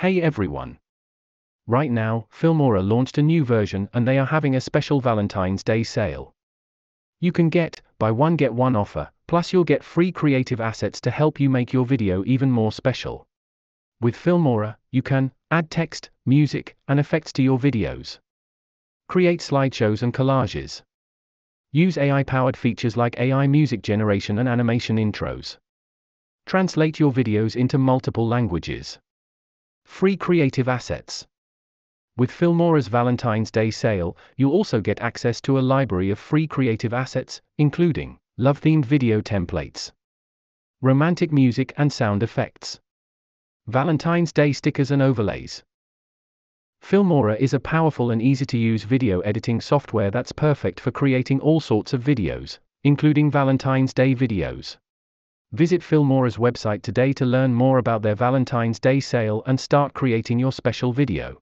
Hey everyone! Right now, Filmora launched a new version and they are having a special Valentine's Day sale. You can get, buy one get one offer, plus you'll get free creative assets to help you make your video even more special. With Filmora, you can add text, music, and effects to your videos. Create slideshows and collages. Use AI powered features like AI music generation and animation intros. Translate your videos into multiple languages. Free creative assets. With Filmora's Valentine's Day sale, you'll also get access to a library of free creative assets, including love themed video templates, romantic music and sound effects, Valentine's Day stickers and overlays. Filmora is a powerful and easy to use video editing software that's perfect for creating all sorts of videos, including Valentine's Day videos. Visit Filmora's website today to learn more about their Valentine's Day sale and start creating your special video.